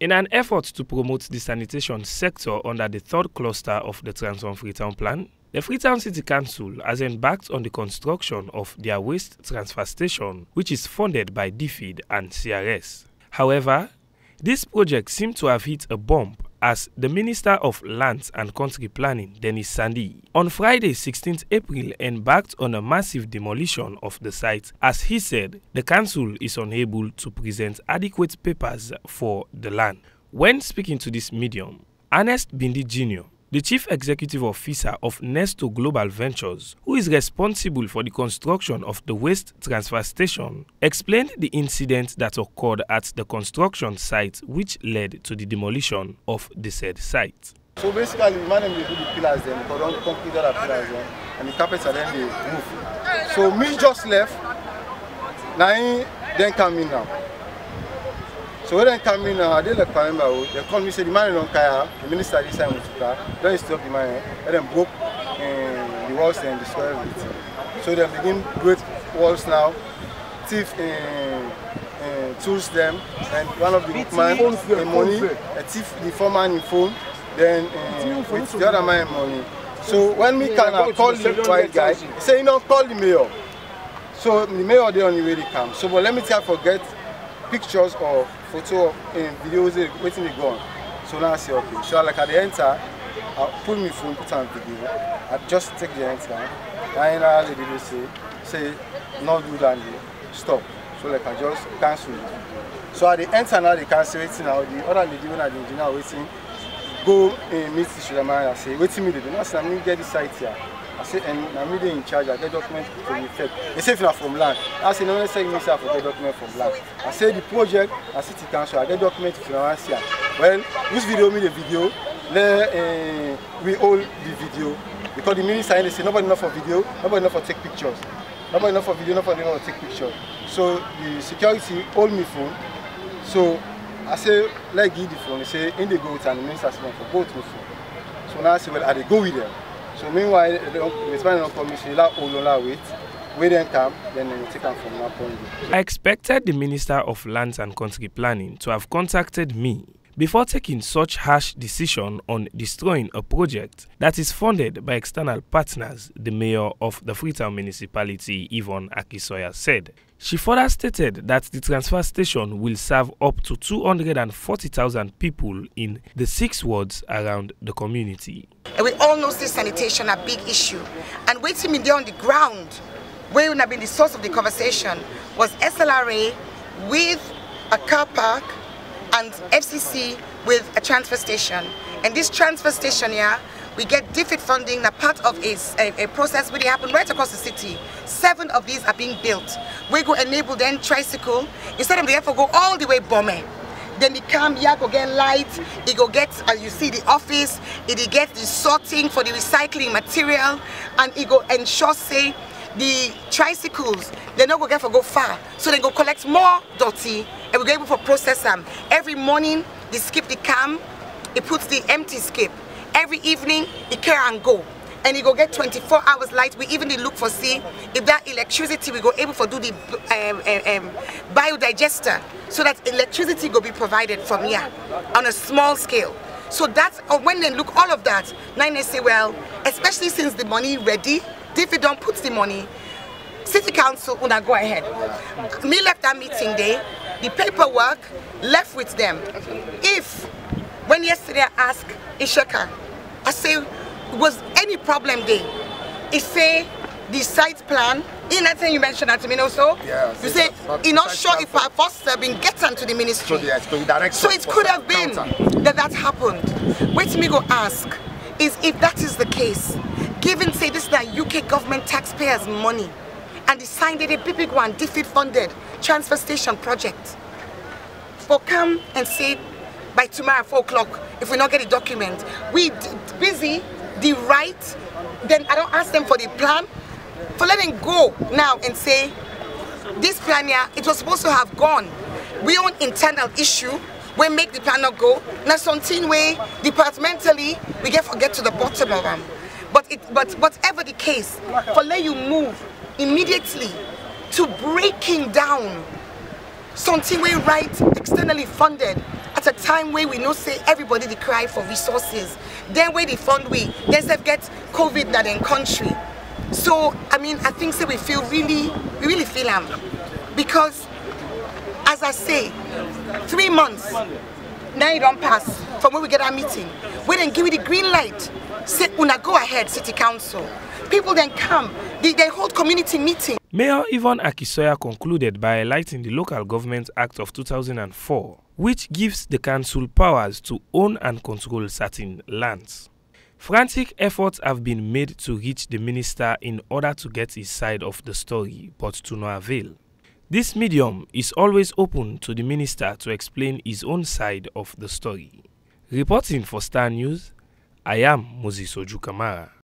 In an effort to promote the sanitation sector under the third cluster of the Transform Freetown plan, the Freetown City Council has embarked on the construction of their waste transfer station, which is funded by DFID and CRS. However, this project seemed to have hit a bump as the Minister of Lands and Country Planning, Dennis Sandy, on Friday 16th April embarked on a massive demolition of the site as he said the council is unable to present adequate papers for the land. When speaking to this medium, Ernest Bindi Jr., the Chief Executive Officer of Nesto Global Ventures, who is responsible for the construction of the waste transfer station, explained the incident that occurred at the construction site which led to the demolition of the said site. So basically, man dey do the pillars don't complete all the pillars then, and the carpets are then they move. So me just left, now he then come in now. So when they come in now, I did like remember, they call me say the man don't care, the minister this time with car, don't stop the man, and then broke uh, the walls and destroy everything. So they begin build walls now, thief uh, uh, tools them, and one of the man uh, money, a thief the foreman in phone, then uh, with the other man money. So when me can uh, call the white guy, he say you know call the mayor. So the mayor they only really come. So but let me try forget pictures or photo and videos waiting they go on. So now I say okay. So like at the enter, I pull my phone, put on video. I just take the enter. And I the video say, say not do that stop. So like I just cancel it. So at the enter now they cancel it now. The other lady when I the engineer waiting, go and meet the shoulder man and say, me to do. Now say I get this site here. I say, and I'm really in charge. I get documents to the effect. They say if you're from land. I say, no, let's say I get document from land. I say the project, I city council, I get document from financial. Well, this video me the video. Let uh, we all the video because the minister they say nobody enough for video, nobody enough for take pictures, nobody enough for video, nobody enough for take pictures. So the security hold me phone. So I say, let give the phone. They say in the go and the minister say for both me phone. So now I say, well, I they go with them. So meanwhile, the Spanish don't come, say, la olola wait. We then come, then we take them from that point. I expected the Minister of Lands and Country Planning to have contacted me before taking such harsh decision on destroying a project that is funded by external partners, the mayor of the Freetown municipality, Yvonne Aki-Sawyerr, said. She further stated that the transfer station will serve up to 240,000 people in the six wards around the community. We all know this sanitation a big issue. And waiting me there on the ground, where would have been the source of the conversation, was SLRA with a car park and FCC with a transfer station. And this transfer station here, we get DFID funding, that part of a, a, a process really happen right across the city. Seven of these are being built. We go enable then tricycle, instead of the effort go all the way Bome. Then it come here, go get light, it go get, as you see, the office, it get the sorting for the recycling material, and it go ensure, say, the tricycles, they not go get for go far. So they go collect more dirty, and we go able to process them. Every morning, they skip the cam, it puts the empty skip. Every evening, it carry and go. And you go get 24 hours light. We even look for see if that electricity we go able to do the um, um, biodigester so that electricity go be provided from here on a small scale. So that's or when they look all of that, now they say, well, especially since the money ready, if you don't put the money, city council will not go ahead. Me left that meeting day, the paperwork left with them. If when yesterday I asked Ishaka, I say, was any problem there? He say the site plan, in that thing you mentioned that to me also, Yeah, you say he not sure if our first have been getting to the ministry. So are So it could have been counter. that that happened. Wait me go ask is if that is the case, given say this is the UK government taxpayers' money, and they signed a big one, DFID funded transfer station project. For come and say by tomorrow four o'clock, if we not get a document, we busy the right, then I don't ask them for the plan, for letting go now and say this plan here, it was supposed to have gone. We own internal issue, we make the plan not go. Now something way departmentally, we get forget to the bottom of them. But it but whatever the case, for let you move immediately to breaking down something we right externally funded at a time where we know say everybody dey cry for resources. Then wey the fund we then sef get covid na dem country. So i mean i think say we feel really we really feel am. Because as i say three months now e don pass from when we get our meeting. Wey dem give me the green light say una go ahead city council people then come they, they hold community meeting Mayor Yvonne Aki-Sawyerr concluded by highlighting the Local Government Act of 2004, which gives the council powers to own and control certain lands. Frantic efforts have been made to reach the minister in order to get his side of the story, but to no avail. This medium is always open to the minister to explain his own side of the story. Reporting for Star News, I am Moses Oju Kamara.